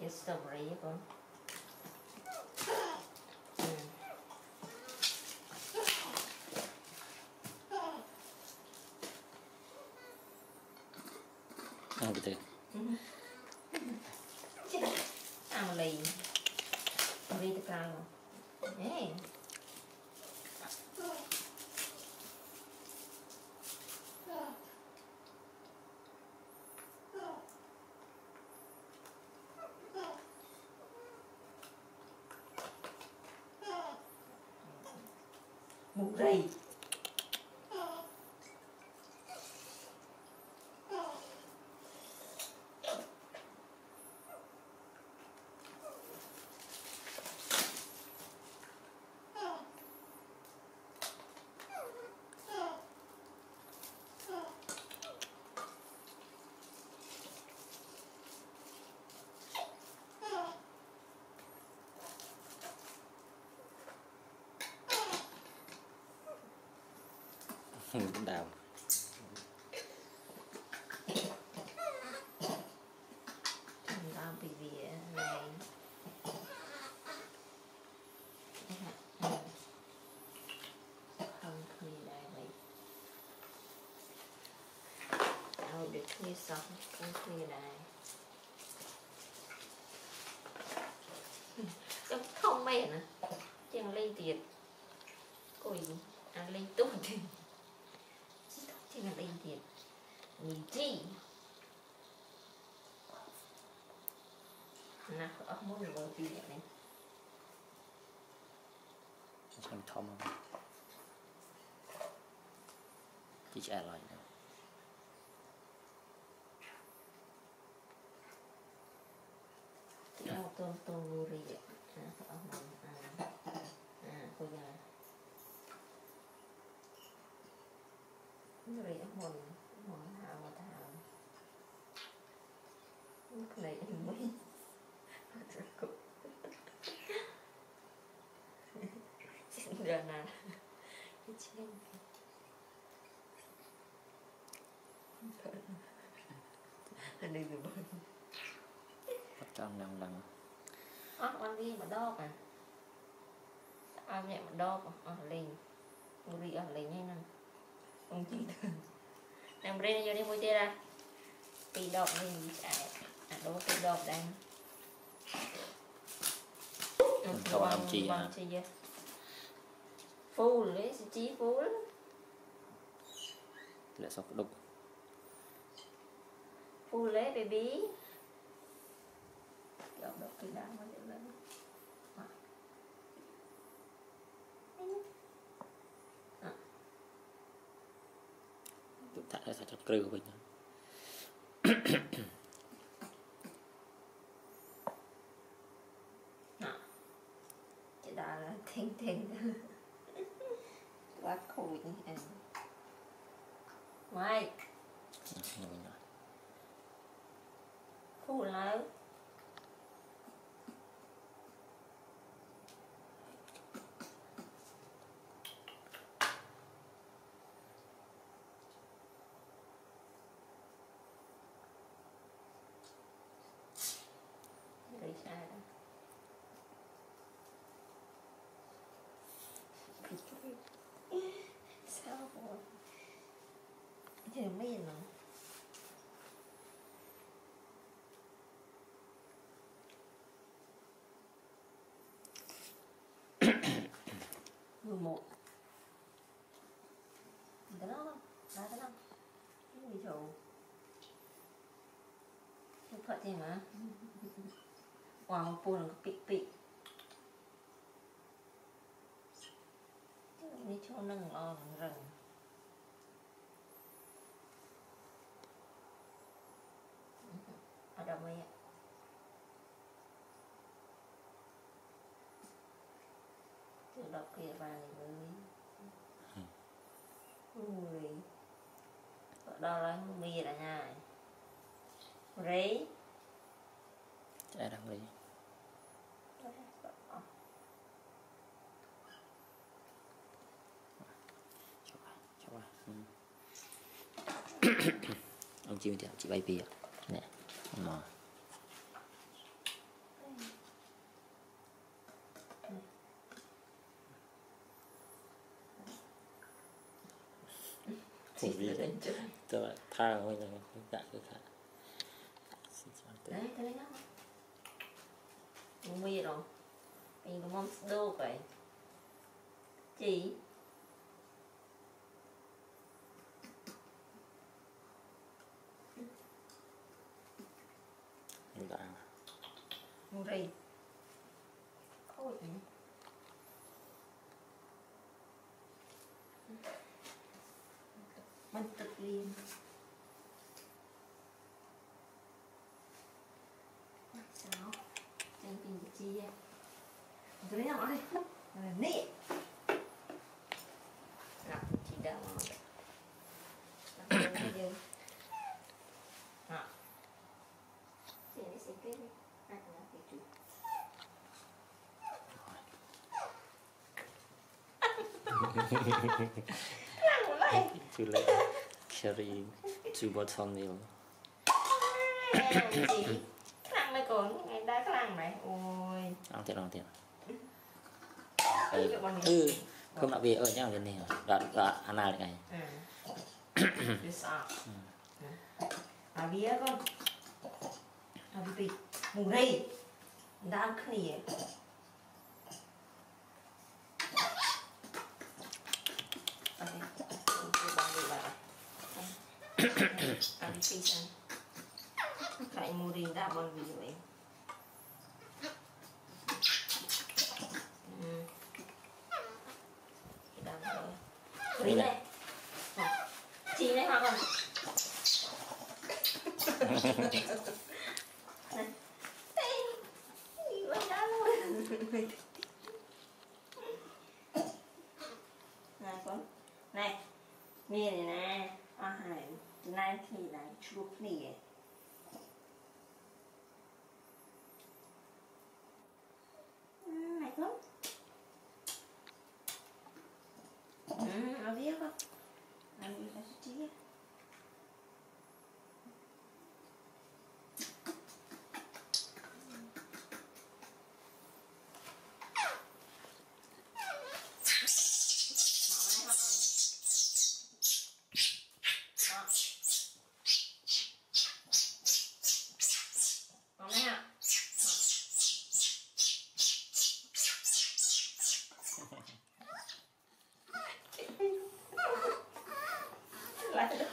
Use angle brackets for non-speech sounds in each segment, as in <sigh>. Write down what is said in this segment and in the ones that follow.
Cái strawberry á con. Ừ. Ăn từ mà lì Lì tất cả luôn Ê Một rì đào. Bị này. Không khi đây vậy Ao được khi xong, Không khi đây không mẹ nữa. Chẳng ly tiệt coi gì Ăn ly tốt thì Nhìn chi Nah, aku mau pilih nih. Xem thơm không Chỉ trả lời nữa tuh tunggu ya. Nah, aku mau. Nah, aku ya. Người em hồn hồn thảo mà thảo Cái này em mới Xin giờ nào Cái trên Anh đi từ bên. Bắt trong năm lần Ơ, con đi mà đo à Sao mẹ mà đo ở lình Một đi ở lình hay nè Không chỉ thường Nằm lên vô đi mua chơi ra. Tì đọc mình chạy À đố tì đọc đang? Phu lấy sự chí phu lắm. Lại sau đục? Phu lấy baby. Kiểu đọc tì đang mà dễ lên Chúng ta sẽ cho cừu bình Chị đã là <laughs> thình thình Quá khổ như anh Mày Như mình nói Khổ lắm Rồi sai đó Sao rồi Nữa? <coughs> Mười một. Cái đó không? Đá cái đó gì chủ cái phật gì mà. <laughs> Một buồn cái bị bị. Đi chỗ nâng lo rừng đâu vậy tự đọc kia vào thì mới ui. Ở đâu là mì là nhà rấy Trả đang ừ. <coughs> Ông chim thì chị bay bìa Nè Mà tôi tha rồi là dạ cứ khá xin chào tất đấy thế đấy nó. Không biết rồi. Mình có mong đô vậy. Chị. Dạ không rì ôi mình tự liền sao chẳng tìm được chi vậy cái đấy nhỏ đi là nị nào chỉ đào vào đây Đặt lên đây đi. Nào. Thì nó sẽ kết đi. Hai cái này thì chủ. Làm một này. too cái này. Ăn tiền ăn tiền cái này. ừ không nào về ở nhau thế này đoạn đoạn anh nào này Ừ. Cứ sợ. À bia con. À bia mù đây. Đang bằng đi vào. À bia sang. Phải mù đi đã bằng đi rồi. Ừ. Cái đám rồi. Lý này. Chị này hoặc là này. Này con. Này. Mì này nè. À này. Này thì là chuột nỉ. Ừ, Này con. Ừ, ở phía con. Ăn đi là chị. Còn đây ạ. Lại được.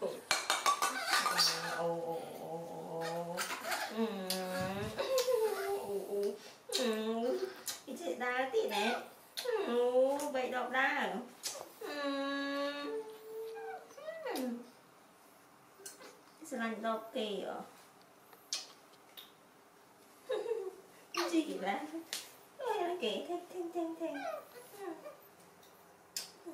Cool. Ồ, ồ, ồ, ồ. Ừ. Ồ, ồ. Ừ. Cái chị ta tí nè. Ừ, vậy đọc đá. Ừ. Ừ. Sao lạnh đọc à? Gì là Ôi, nó thêm thêm thêm thêm ừ. ừ.